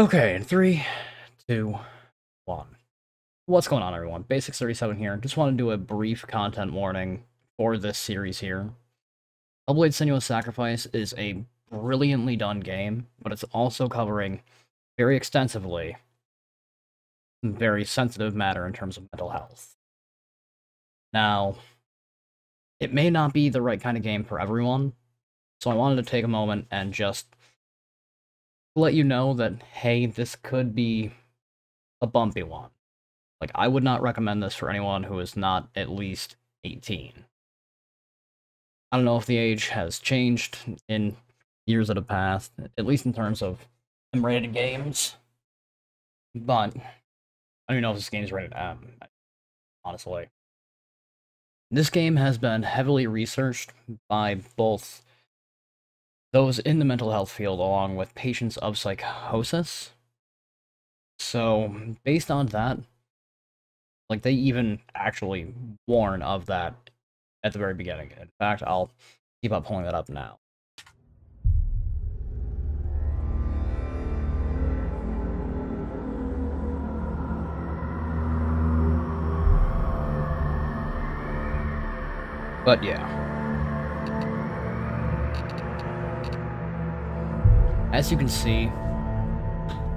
Okay, in three, two, one. What's going on, everyone? Basics37 here. Just want to do a brief content warning for this series here. Hellblade Senua's Sacrifice is a brilliantly done game, but it's also covering very extensively very sensitive matter in terms of mental health. Now, it may not be the right kind of game for everyone, so I wanted to take a moment and just let you know that, hey, this could be a bumpy one. Like, I would not recommend this for anyone who is not at least 18. I don't know if the age has changed in years that have passed, at least in terms of M-rated games, but I don't even know if this game game's rated M, honestly. This game has been heavily researched by both those in the mental health field along with patients of psychosis. So, based on that, like they even actually warn of that at the very beginning. In fact, I'll keep on pulling that up now. But yeah. As you can see,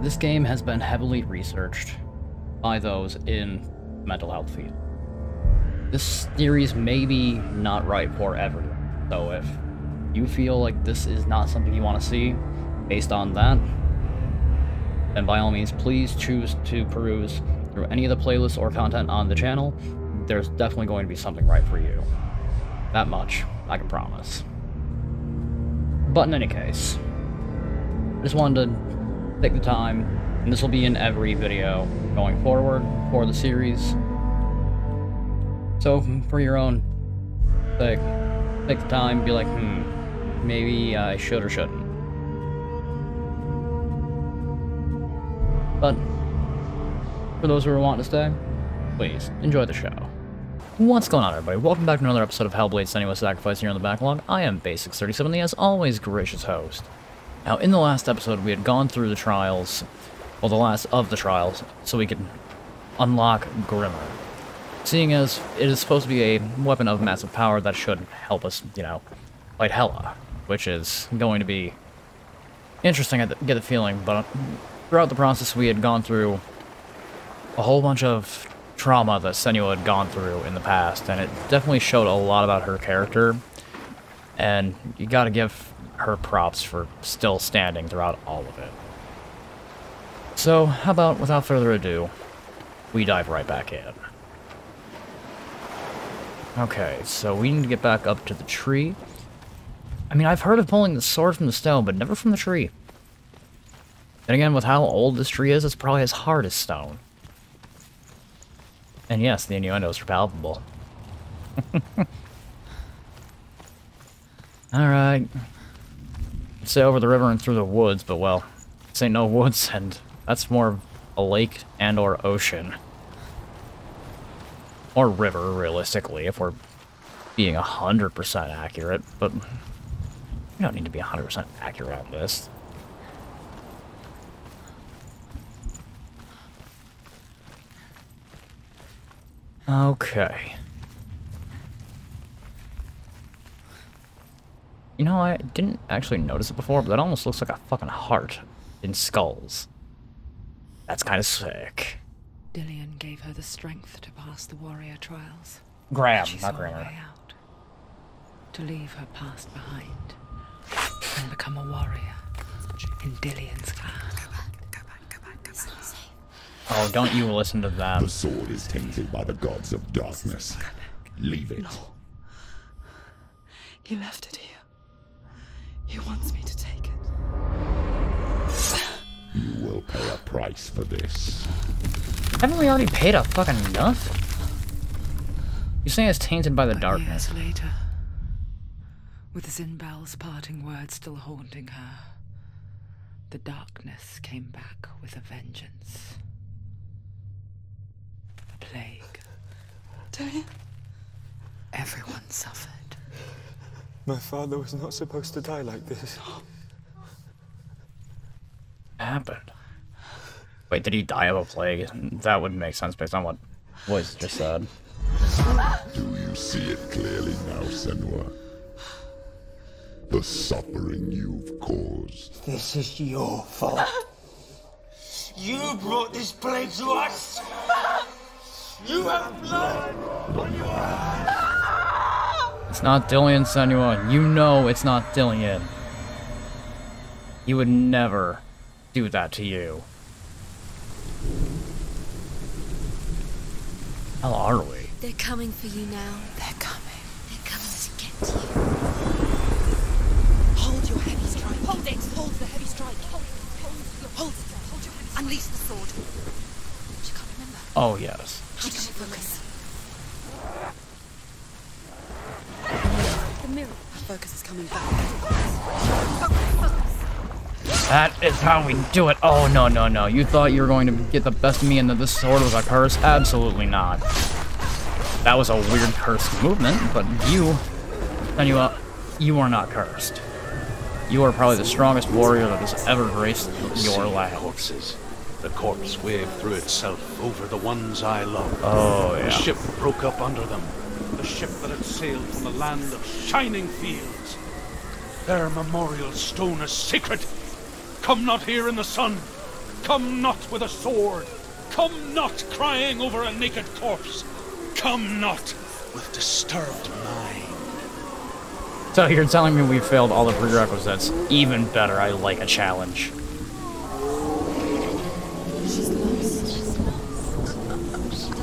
this game has been heavily researched by those in mental health field. This series may be not right for everyone, so if you feel like this is not something you want to see based on that, then by all means, please choose to peruse through any of the playlists or content on the channel. There's definitely going to be something right for you. That much, I can promise. But in any case, just wanted to take the time, and this will be in every video going forward for the series. So, for your own sake, take the time, be like, hmm, maybe I should or shouldn't. But, for those who are wanting to stay, please, enjoy the show. What's going on, everybody? Welcome back to another episode of Hellblade Senua's Sacrifice here on the backlog. I am Basics37, the as always gracious host. Now, in the last episode, we had gone through the trials, well, the last of the trials, so we could unlock Gramr. Seeing as it is supposed to be a weapon of massive power that should help us, you know, fight Hela, which is going to be interesting, I get the feeling, but throughout the process, we had gone through a whole bunch of trauma that Senua had gone through in the past, and it definitely showed a lot about her character. And you gotta give her props for still standing throughout all of it. So, how about, without further ado, we dive right back in. Okay, so we need to get back up to the tree. I mean, I've heard of pulling the sword from the stone, but never from the tree. And again, with how old this tree is, it's probably as hard as stone. And yes, the innuendos are palpable. Alright. Say over the river and through the woods, but well, this ain't no woods, and that's more of a lake and or ocean. Or river, realistically, if we're being 100% accurate, but we don't need to be 100% accurate on this. Okay. You know, I didn't actually notice it before, but that almost looks like a fucking heart in skulls. That's kind of sick. Dillion gave her the strength to pass the warrior trials. Graham, she not saw Gramr. out. To leave her past behind. And become a warrior. In Dillion's clan. Oh, don't you listen to them. The sword is tainted by the gods of darkness. Leave it. No. He left it here. He wants me to take it. You will pay a price for this. Haven't we already paid a fucking enough? You say it's tainted by the But darkness. Years later, with Zynbel's parting words still haunting her, the darkness came back with a vengeance. A plague. Dillion? Everyone suffered. My father was not supposed to die like this. What happened? Wait, did he die of a plague? That wouldn't make sense based on what Voice just said. Do you see it clearly now, Senua? The suffering you've caused. This is your fault. You brought this plague to us. You have blood on your hands. It's not Dillion Senua. You know it's not Dillion. He would never do that to you. How are we? They're coming for you now. They're coming. They're coming to get to you. Hold your heavy strike. Hold it. Hold the heavy strike. Hold, hold, your, hold, hold your heavy strike. Unleash the sword. She can't remember. Oh, yes. She can't focus. Mirror. Focus is coming back. That is how we do it. Oh, no, no, no. You thought you were going to get the best of me and that this sword was a curse? Absolutely not. That was a weird cursed movement, but you, Senua, you are not cursed. You are probably the strongest warrior that has ever graced your land. Corpses. The corpse waved through itself over the ones I love. Oh, The ship broke up under them. The ship that had sailed from the land of shining fields. Their memorial stone is sacred. Come not here in the sun. Come not with a sword. Come not crying over a naked corpse. Come not with disturbed mind. So you're telling me we failed all the prerequisites. Even better, I like a challenge.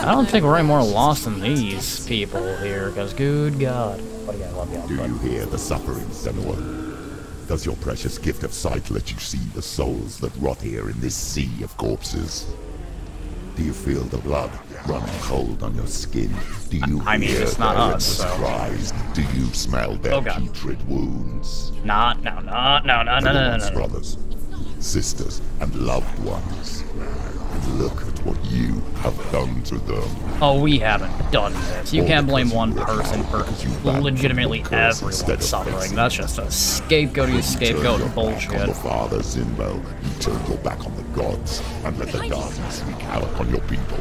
I don't think we're any more lost than these people here, because good God. But again, love you. Do you hear the suffering, Senua? Does your precious gift of sight let you see the souls that rot here in this sea of corpses? Do you feel the blood running cold on your skin? Do you I mean, hear it's not their us, so- cries? Do you smell their Oh, God. putrid wounds? Not, no, not, no, no, no, no, no, no, no. brothers, sisters, and loved ones. And look at what you have done to them. Oh, we haven't done this. You All can't blame one person for coward, you ran legitimately from the curse instead everyone suffering. That's just a scapegoaty Turn scapegoat your on bullshit. the Father Zynbel. You turned your back on the gods and let the darkness wreak havoc on your people.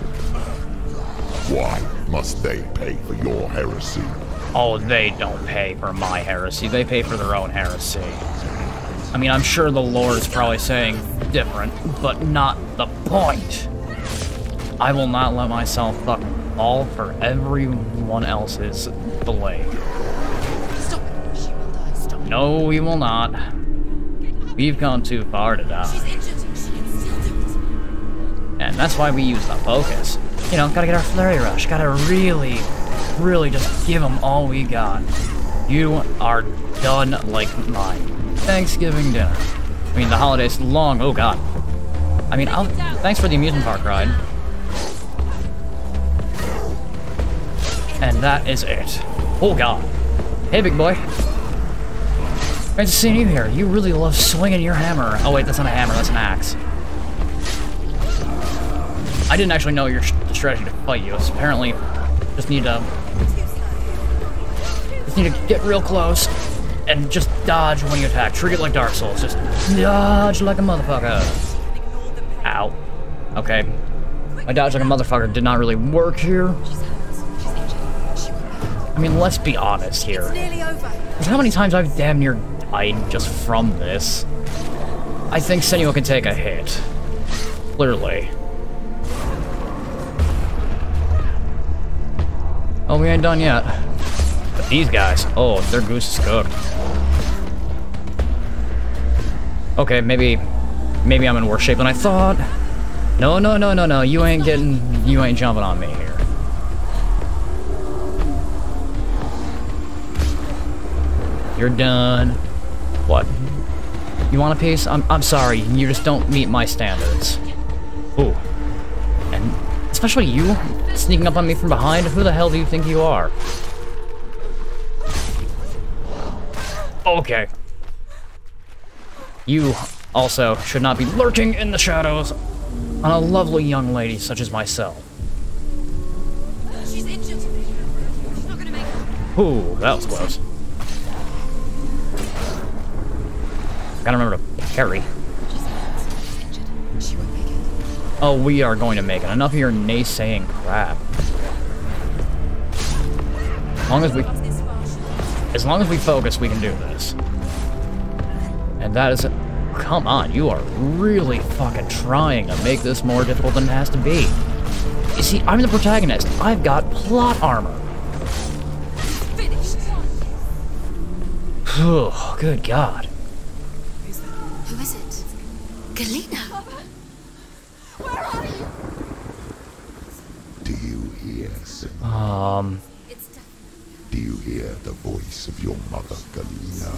Why must they pay for your heresy? Oh, they don't pay for my heresy. They pay for their own heresy. I mean, I'm sure the Lord is probably saying different, but not the point. I will not let myself fucking fall for everyone else's delay. Stop. She will die. Stop. No, we will not. We've gone too far to die. She's injured. She can still do it. And that's why we use the focus. You know, gotta get our flurry rush. Gotta really, really just give them all we got. You are done like my Thanksgiving dinner. I mean, the holiday's long. Oh, God. I mean, I'll, thanks for the amusement park ride. And that is it. Oh, God. Hey, big boy. Nice seeing you here. You really love swinging your hammer. Oh, wait, that's not a hammer. That's an axe. I didn't actually know your strategy to fight you. It's apparently just need to just need to get real close and just dodge when you attack. Treat it like Dark Souls. Just dodge like a motherfucker. Ow. Okay. My dodge like a motherfucker did not really work here. I mean, let's be honest here. Nearly over. How many times I've damn near died just from this? I think Senua can take a hit. Clearly. Oh, we ain't done yet. But these guys, oh, their goose is cooked. Okay, maybe, maybe I'm in worse shape than I thought. No, no, no, no, no, you ain't getting, you ain't jumping on me here. You're done. What? You want a piece? I'm, I'm sorry, you just don't meet my standards. Ooh. And especially you, sneaking up on me from behind, who the hell do you think you are? Okay. You also should not be lurking in the shadows on a lovely young lady such as myself. She's injured. She's not gonna make it. Ooh, that was close. Gotta remember to parry. Oh, we are going to make it. Enough of your naysaying crap. As long as we... As long as we focus, we can do this. And that is... Come on, you are really fucking trying to make this more difficult than it has to be. You see, I'm the protagonist. I've got plot armor. Oh, good God. Who is it? Galena. Mother? Where are you? Do you hear, Sin? Um, Do you hear the voice of your mother, Galena?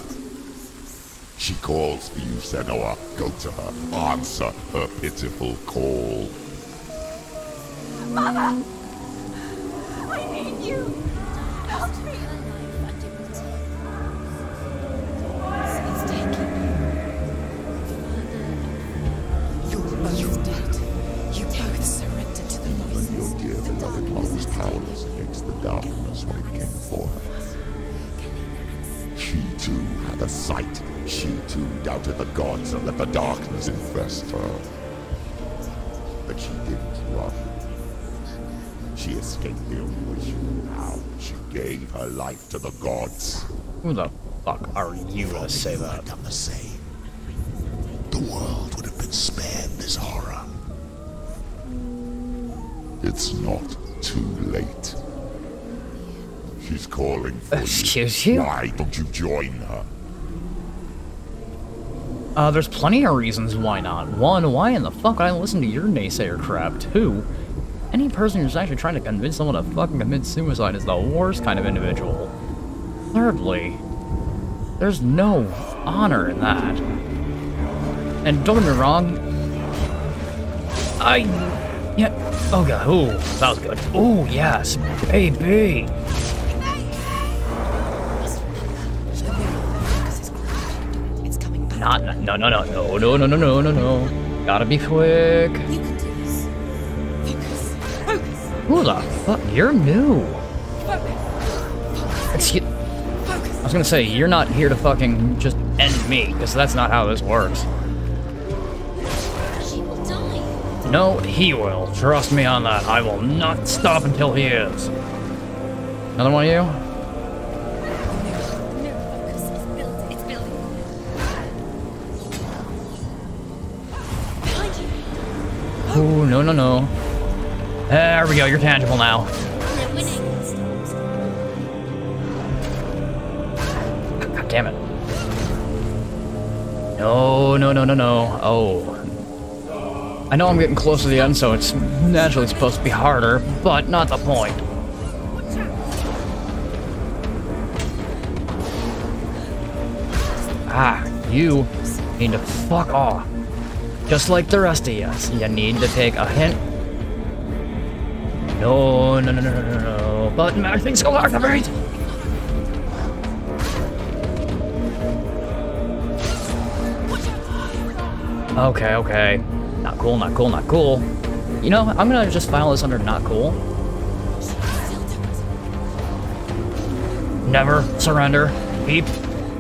She calls for you, Senua. Go to her. Answer her pitiful call. Mother! I need you! Help me! Against the darkness when it came for her. She too had a sight. She too doubted the gods and let the darkness infest her. But she didn't run. She escaped the only way she knew how. She gave her life to the gods. who the fuck are you to say that? done the same. The world would have been spared this horror. It's not too late. She's calling for Excuse you. you? Why don't you join her? Uh, there's plenty of reasons why not. One, why in the fuck would I listen to your naysayer crap? Two, any person who's actually trying to convince someone to fucking commit suicide is the worst kind of individual. Thirdly, there's no honor in that. And don't get me wrong, I... Yeah, oh god, ooh, that was good. Ooh, yes, baby! Not, no, no, no, no, no, no, no, no, no, no. Gotta be quick. Who the fuck? You're new. Excuse. I was gonna say, you're not here to fucking just end me, because that's not how this works. No, he will. Trust me on that. I will not stop until he is. Another one of you? Behind no, no, no. There we go. You're tangible now. God damn it. No, no, no, no, no. Oh. I know I'm getting close to the end, so it's naturally supposed to be harder, but not the point. Ah, you need to fuck off. Just like the rest of us, you need to take a hint. No, no, no, no, no, no, no. Button mashing skill activate! Okay, okay. Not cool, not cool, not cool. You know, I'm gonna just file this under not cool. Never surrender. Keep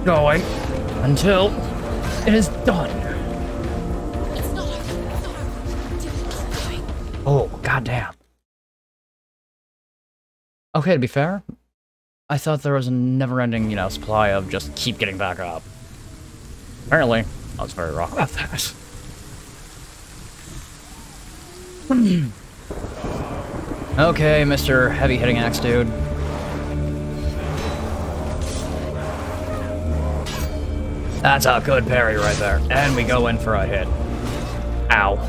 going until it is done. Oh, goddamn. Okay, to be fair, I thought there was a never-ending, you know, supply of just keep getting back up. Apparently, I was very wrong about that. okay, Mr. Heavy-hitting axe dude. That's a good parry right there. And we go in for a hit. Ow.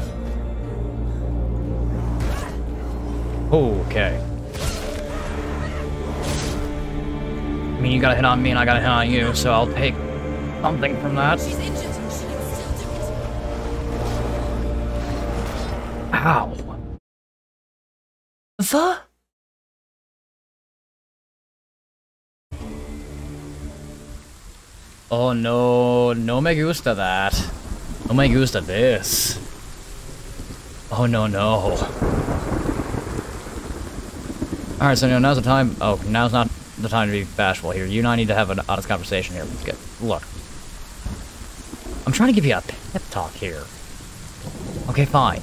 Okay. I mean, you got a hit on me and I got a hit on you, so I'll take something from that. Oh no, no me gusta that. No me gusta this. Oh no, no. Alright, so now's the time. Oh, now's not the time to be bashful here. You and I need to have an honest conversation here. Let's get. Look. I'm trying to give you a pep talk here. Okay, fine.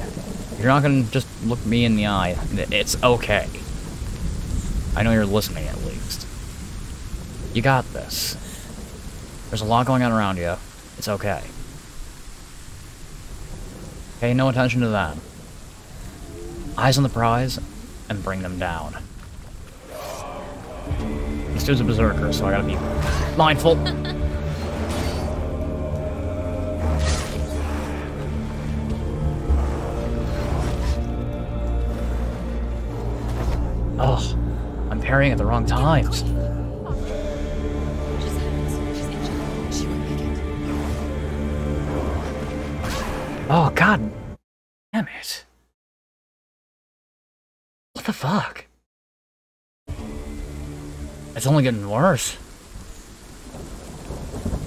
You're not gonna just look me in the eye. It's okay. I know you're listening at least. You got this. There's a lot going on around you. It's okay. Pay no attention to that. Eyes on the prize, and bring them down. This dude's a berserker, so I gotta be mindful. oh, I'm parrying at the wrong times. Oh, god damn it. What the fuck? It's only getting worse.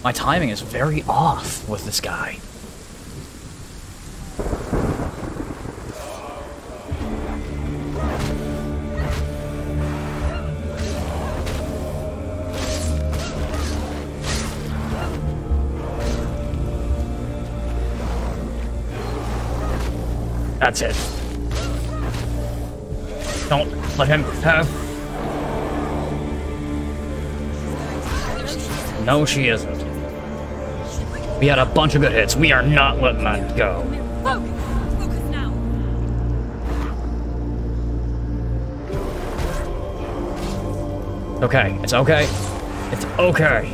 My timing is very off with this guy. That's it. Don't let him have. No, she isn't. We had a bunch of good hits. We are not letting that go. Okay, it's okay. It's okay.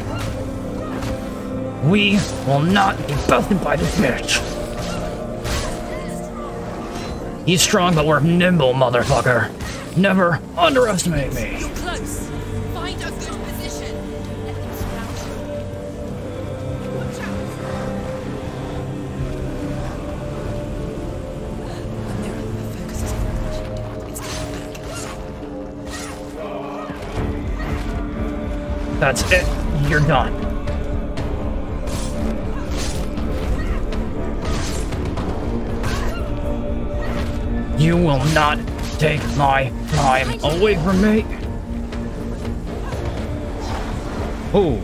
We will not be buffeted by this bitch. He's strong, but we're nimble, motherfucker. Never underestimate me. You're close! Find a good position! Let them surround you. Watch out! Amira, the focus is on what you did. It's coming back. That's it. You're done. You will not take my time away from me. Ooh.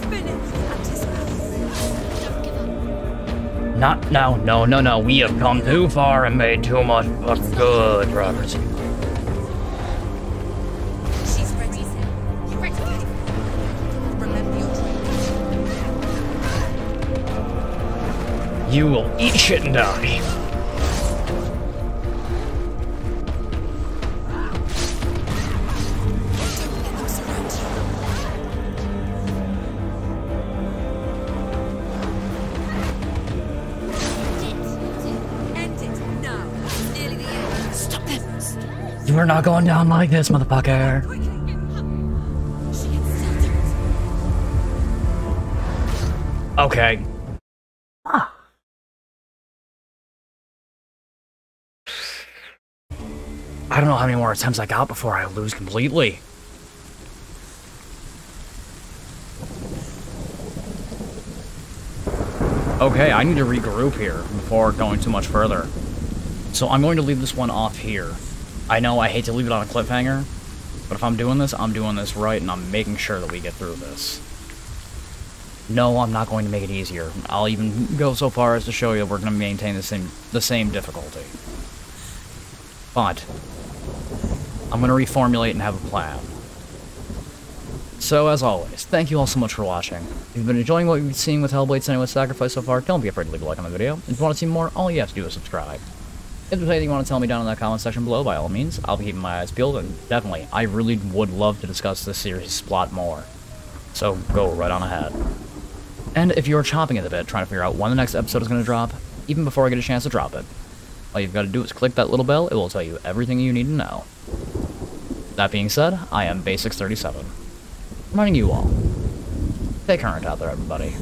Spin it! Anticipate! Don't give up. Not now. No, no, no. We have come too far and made too much fucking good progress. You will eat shit and die. Let them surround you. End it now. Nearly the end. Stop them! You are not going down like this, motherfucker. Quickly! She can still do it. Okay. Ah. I don't know how many more attempts I got before I lose completely. Okay, I need to regroup here before going too much further. So I'm going to leave this one off here. I know I hate to leave it on a cliffhanger, but if I'm doing this, I'm doing this right, and I'm making sure that we get through this. No, I'm not going to make it easier. I'll even go so far as to show you we're going to maintain the same the same difficulty. But I'm going to reformulate and have a plan. So, as always, thank you all so much for watching. If you've been enjoying what you've been seeing with Hellblade Senua's Sacrifice so far, don't be afraid to leave a like on the video. If you want to see more, all you have to do is subscribe. If there's anything you want to tell me down in that comment section below, by all means, I'll be keeping my eyes peeled, and definitely, I really would love to discuss this series plot more. So, go right on ahead. And if you're chomping at the bit, trying to figure out when the next episode is going to drop, even before I get a chance to drop it, all you've got to do is click that little bell, it will tell you everything you need to know. That being said, I am Basics37. Reminding you all, stay current out there, everybody.